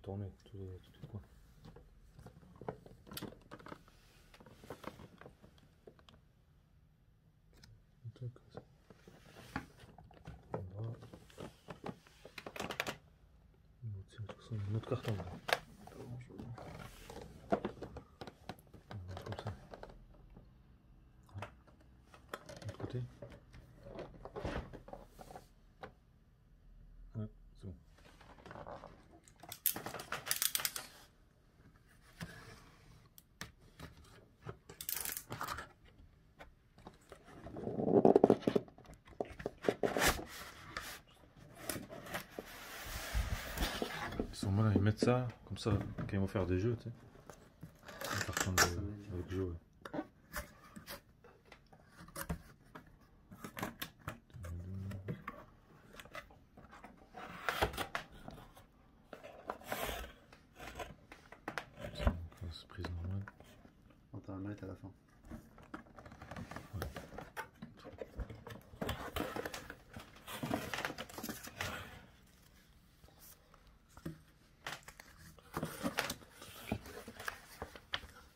tourner tous les, tous. Tac, comme ça. Voilà. Bon, tiens, tout ça, un autre carton. Là. Pas grand chose. On va Comme ça. Ouais. De l'autre côté. Ouais, c'est bon. Ils mettent ça, comme ça, quand ils vont faire des jeux, tu sais. Avec mettre à la fin.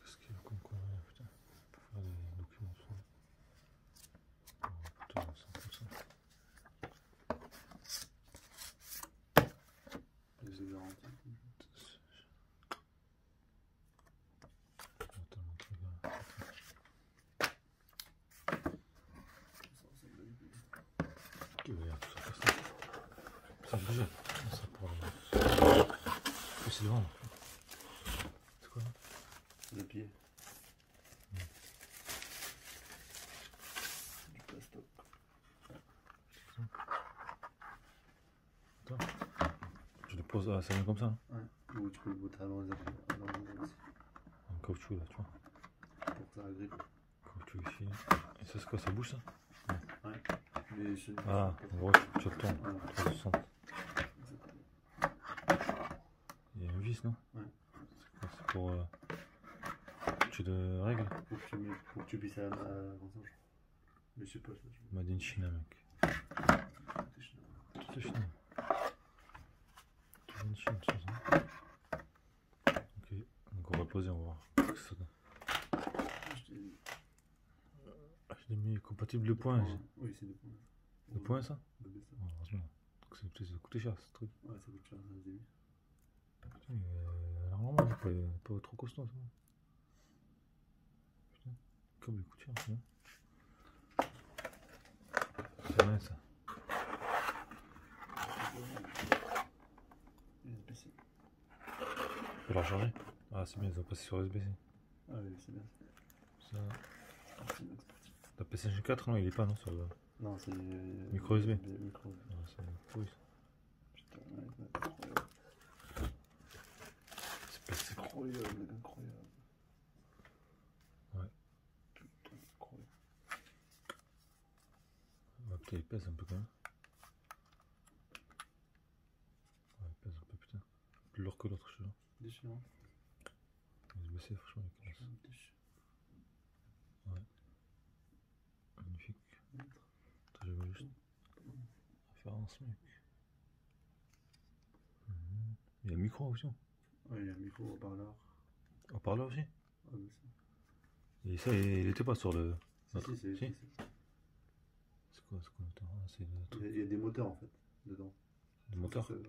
Qu'est-ce qu'il y a comme connerie, putain Pour faire des documents de soins. Oh putain, c'est comme ça. Les œufs garantis. Attends, mon truc, là. Qui veut dire tout ça comme ça Ça pour. Plus c'est devant. C'est quoi Le pied. Du plastoc. Attends. Je le pose, ah, ça vient comme ça, hein Ouais. Ou tu peux le botter avant les appuis. En caoutchouc là, tu vois. Pour que ça agrippe. Caoutchouc ici. Et ça c'est quoi, ça bouge ça? Ouais. Mais je... Ah, en gros, tu le tournes. Voilà. 360. Il y a un vis, non Ouais. C'est pour. Euh, tu de règles Faut que tu, faut que tu puisses ça, je je ça. Je... Made in China, mec. Tout est China. Tout vient de Chine, tout ça. Ok, donc on va poser, on va voir. ce que ça donne. Je dit. HDMI compatible de points. Oui, c'est deux points. De points ça De Heureusement. Donc c'est coûte cher ce truc. Ouais, ça coûte cher, ça. Putain, euh, alors normalement, il est pas, pas trop costaud ça. Putain, comme cher, tu vois. C'est vrai ça. USB-C. Tu peux la recharger? Ah, c'est bien, ils ont passé sur USB-C. Ah oui, c'est bien. Ça, c'est c'est la PlayStation 4, non, il est pas, non, sur le. Non, c'est. euh, Micro USB. Micro. Ah, c'est pourri ça. Putain, ouais, c'est incroyable. C'est pas c'est Incroyable, incroyable. Ouais. Putain, incroyable. Ouais, putain, il pèse un peu quand même. Ouais, il pèse un peu, putain. Plus lourd que l'autre, je suis là. Déchirant. USB-C, franchement, il classe. Déchirant. Magnifique. Attends, je vais juste. Référence, mec. Mhm. Il y a un micro aussi. Ouais, il y a un micro haut-parleur. On parle là aussi Ah, mais c'est. Et ça, il il était pas sur le. Si, Notre- si, c'est. si quoi, le moteur Ah, c'est le Il y, truc. a, il y a des moteurs en fait dedans. Le moteur C'est- ouais.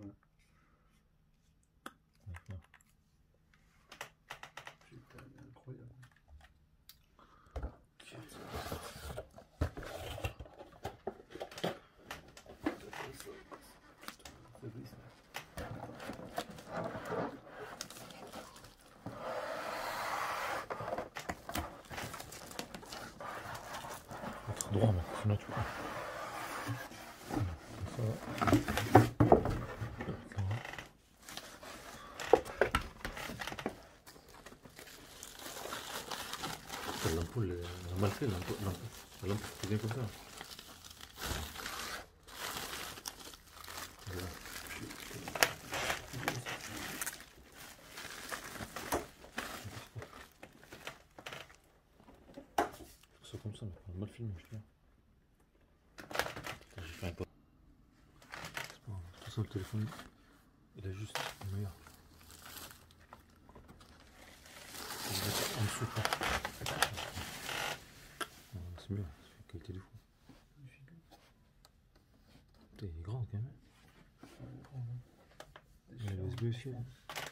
D'accord. Putain, il est incroyable. C'est vrai, ça. Être droit, mec. Sinon, tu peux. Ça va. Voilà. Putain, L'ampoule, elle a mal fait, l'ampoule. l'ampoule. La lampe, c'est bien comme ça. On a mal filmé, je te pas. De toute le téléphone, il a juste le meilleur. En dessous, ah, C'est mieux, c'est qualité de. Il est grand quand même. Il y aussi, hein.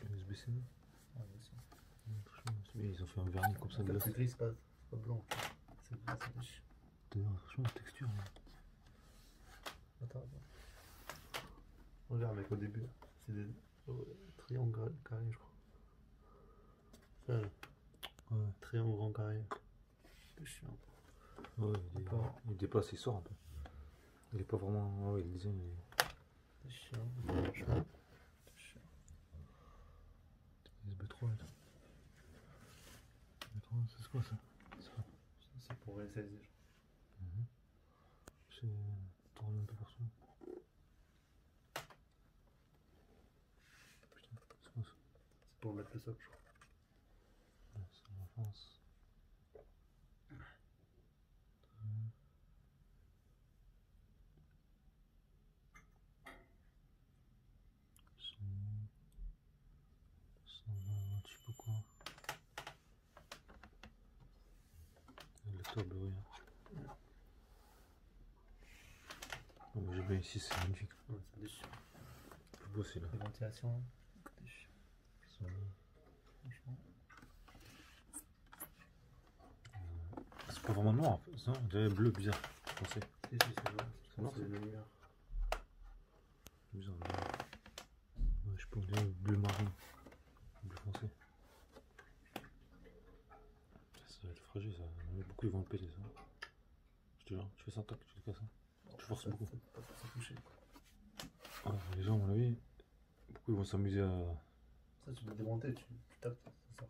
l'USB-C. Ils ont fait un vernis comme ça. C'est gris, c'est pas, blanc. C'est gris, c'est Franchement, la texture. Hein. Regarde, mec, au début, c'est des triangles carrés, je crois. Ça, là, Ouais, triangle grand carré. C'est chiant. ouais, il, est- il dépasse, il sort un peu. Il est pas vraiment. Ah ouais, le design, il est. C'est chiant. Franchement. C'est chiant. USB3 là. USB3, c'est quoi ça? C'est quoi C'est pour réaliser. C'est. tourne un peu partout. Putain, c'est quoi ça C'est pour mettre le socle, je crois. C'est en France. je sais pas quoi. Le lecteur Blu-ray. hein. Mais J'ai bien ici, c'est magnifique. Ouais, c'est beau, c'est là. Les ventilations, c'est chiant. Franchement. C'est pas vraiment noir non, bleu bizarre. Je pensais. Si, si, c'est noir. Je C'est noir, pense que c'est ça la lumière. Bizarre. Ouais, je on dirait bleu marron. Bleu foncé. Ça va être fragile ça. Il y en a beaucoup ils vont le péter ça. Je te jure, tu fais ça tac, tu le casses. hein. Je force Ça- beaucoup. Ah, les gens, à mon avis, beaucoup ils vont s'amuser à. Ça, tu peux démonter, tu, tu tapes, ça sort.